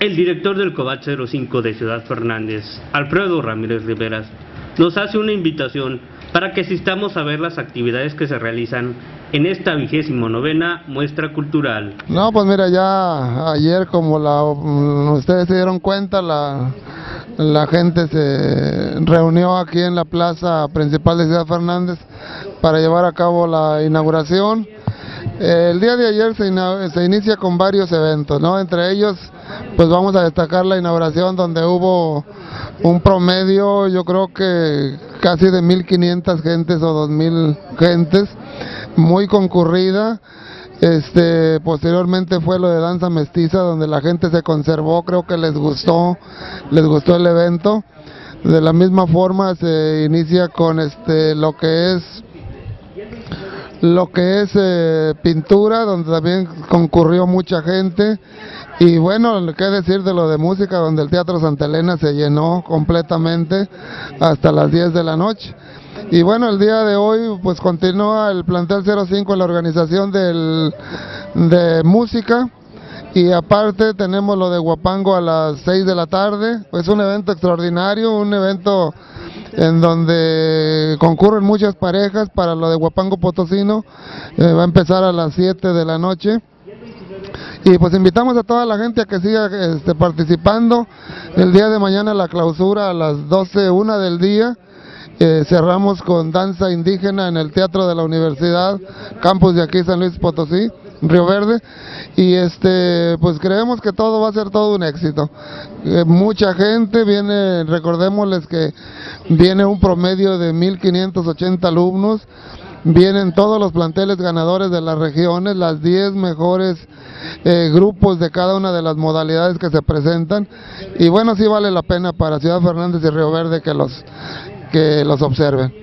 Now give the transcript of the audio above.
El director del COBAT 05 de Ciudad Fernández, Alfredo Ramírez Riveras, nos hace una invitación para que asistamos a ver las actividades que se realizan en esta vigésimo novena muestra cultural. No, pues mira, ya ayer como la, ustedes se dieron cuenta, la, la gente se reunió aquí en la plaza principal de Ciudad Fernández para llevar a cabo la inauguración. El día de ayer se, se inicia con varios eventos, ¿no? Entre ellos, pues vamos a destacar la inauguración donde hubo un promedio, yo creo que casi de 1.500 gentes o 2.000 gentes, muy concurrida. Este, posteriormente fue lo de danza mestiza donde la gente se conservó, creo que les gustó, les gustó el evento. De la misma forma se inicia con este lo que es lo que es eh, pintura, donde también concurrió mucha gente. Y bueno, qué decir de lo de música, donde el Teatro Santa Elena se llenó completamente hasta las 10 de la noche. Y bueno, el día de hoy pues continúa el plantel 05 en la organización del, de música y aparte tenemos lo de Guapango a las 6 de la tarde, es un evento extraordinario, un evento en donde concurren muchas parejas para lo de Guapango Potosino, eh, va a empezar a las 7 de la noche. Y pues invitamos a toda la gente a que siga este, participando. El día de mañana la clausura a las 12, una del día. Eh, cerramos con danza indígena en el Teatro de la Universidad, campus de aquí San Luis Potosí, Río Verde, y este, pues creemos que todo va a ser todo un éxito. Eh, mucha gente viene, recordémosles que viene un promedio de 1.580 alumnos, vienen todos los planteles ganadores de las regiones, las 10 mejores eh, grupos de cada una de las modalidades que se presentan, y bueno, sí vale la pena para Ciudad Fernández y Río Verde que los que los observen.